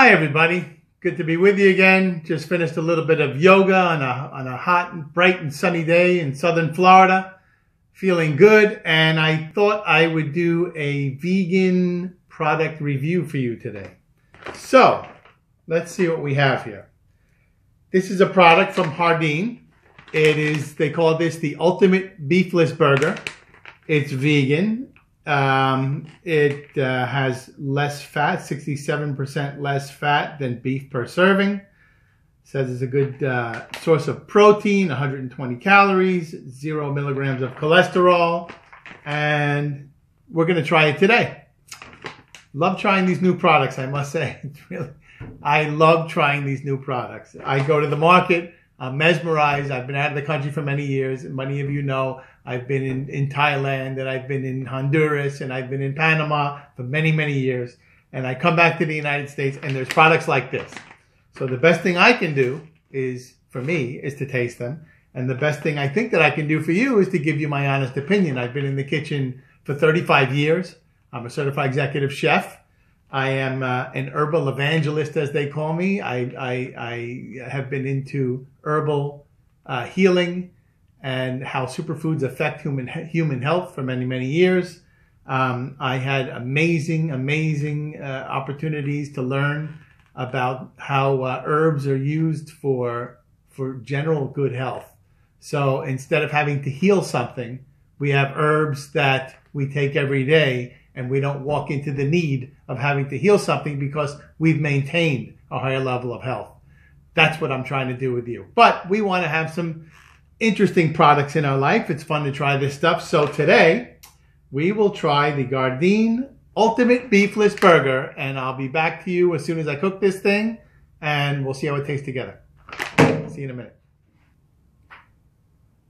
Hi, everybody. Good to be with you again. Just finished a little bit of yoga on a, on a hot, and bright, and sunny day in southern Florida. Feeling good, and I thought I would do a vegan product review for you today. So, let's see what we have here. This is a product from Gardein. It is, they call this the ultimate beefless burger. It's vegan. Um, it uh, has less fat, 67% less fat than beef per serving. Says it's a good uh, source of protein, 120 calories, zero milligrams of cholesterol, and we're going to try it today. Love trying these new products, I must say. Really, I love trying these new products. I go to the market, Mesmerized. I've been out of the country for many years. Many of you know I've been in, in Thailand and I've been in Honduras and I've been in Panama for many, many years. And I come back to the United States and there's products like this. So the best thing I can do is, for me, is to taste them. And the best thing I think that I can do for you is to give you my honest opinion. I've been in the kitchen for 35 years. I'm a certified executive chef. I am uh, an herbal evangelist, as they call me. I, I, I have been into herbal uh, healing and how superfoods affect human human health for many many years. Um, I had amazing amazing uh, opportunities to learn about how uh, herbs are used for for general good health. So instead of having to heal something, we have herbs that we take every day and we don't walk into the need of having to heal something because we've maintained a higher level of health. That's what I'm trying to do with you. But we want to have some interesting products in our life. It's fun to try this stuff. So today we will try the Gardein Ultimate Beefless Burger and I'll be back to you as soon as I cook this thing and we'll see how it tastes together. See you in a minute.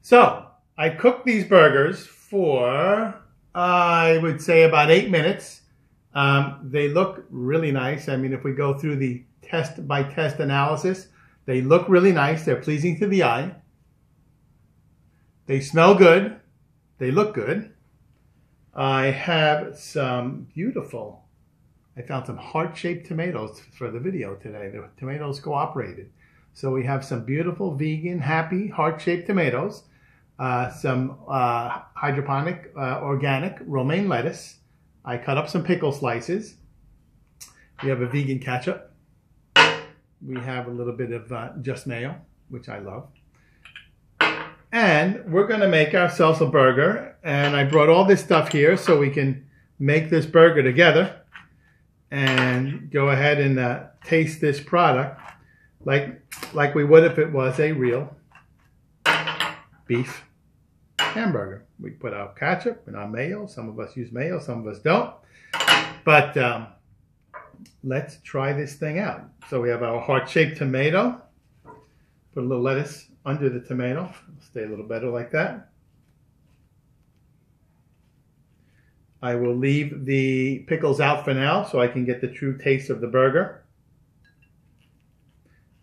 So I cooked these burgers for, I would say about eight minutes. Um, they look really nice. I mean, if we go through the test by test analysis, they look really nice. They're pleasing to the eye. They smell good. They look good. I have some beautiful, I found some heart-shaped tomatoes for the video today. The tomatoes cooperated. So we have some beautiful, vegan, happy, heart-shaped tomatoes. Uh, some uh, hydroponic, uh, organic romaine lettuce. I cut up some pickle slices. We have a vegan ketchup. We have a little bit of uh, just mayo, which I love. And we're going to make ourselves a burger. And I brought all this stuff here so we can make this burger together and go ahead and uh, taste this product like, like we would if it was a real beef hamburger. We put our ketchup and our mayo. Some of us use mayo, some of us don't. But um, let's try this thing out. So we have our heart-shaped tomato. Put a little lettuce under the tomato. Stay a little better like that. I will leave the pickles out for now so I can get the true taste of the burger.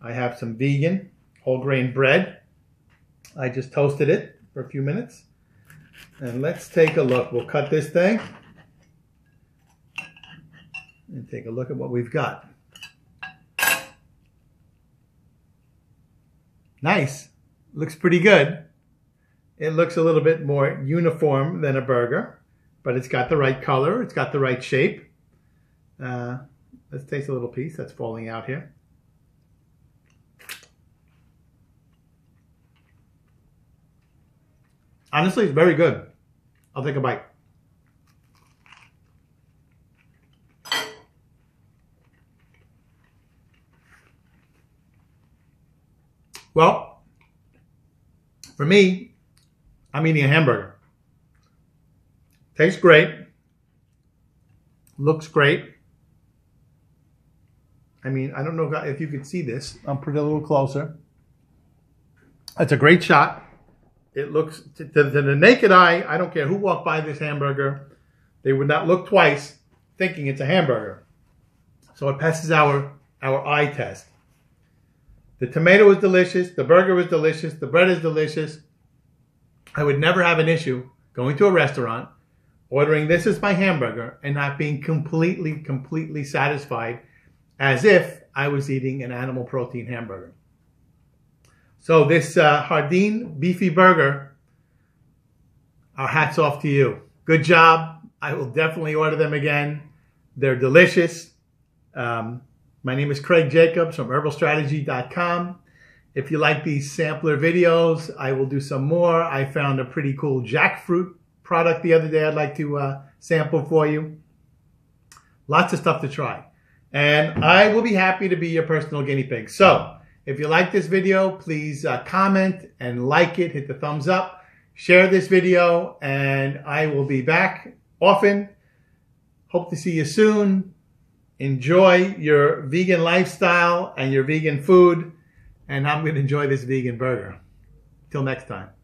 I have some vegan whole grain bread. I just toasted it for a few minutes. And let's take a look. We'll cut this thing and take a look at what we've got. Nice. Looks pretty good. It looks a little bit more uniform than a burger, but it's got the right color. It's got the right shape. Uh, let's taste a little piece that's falling out here. Honestly, it's very good. I'll take a bite. Well, for me, I'm eating a hamburger. Tastes great. Looks great. I mean, I don't know if you could see this. I'll put it a little closer. It's a great shot. It looks, to, to, the naked eye, I don't care who walked by this hamburger, they would not look twice thinking it's a hamburger. So it passes our, our eye test. The tomato is delicious. The burger is delicious. The bread is delicious. I would never have an issue going to a restaurant, ordering this as my hamburger, and not being completely, completely satisfied as if I was eating an animal protein hamburger. So this uh, Gardein beefy burger, our hats off to you. Good job. I will definitely order them again. They're delicious. Um, my name is Craig Jacobs from herbalstrategy.com. If you like these sampler videos, I will do some more. I found a pretty cool jackfruit product the other day I'd like to uh, sample for you. Lots of stuff to try. And I will be happy to be your personal guinea pig. So if you like this video, please uh, comment and like it, hit the thumbs up, share this video, and I will be back often. Hope to see you soon. Enjoy your vegan lifestyle and your vegan food. And I'm going to enjoy this vegan burger. Till next time.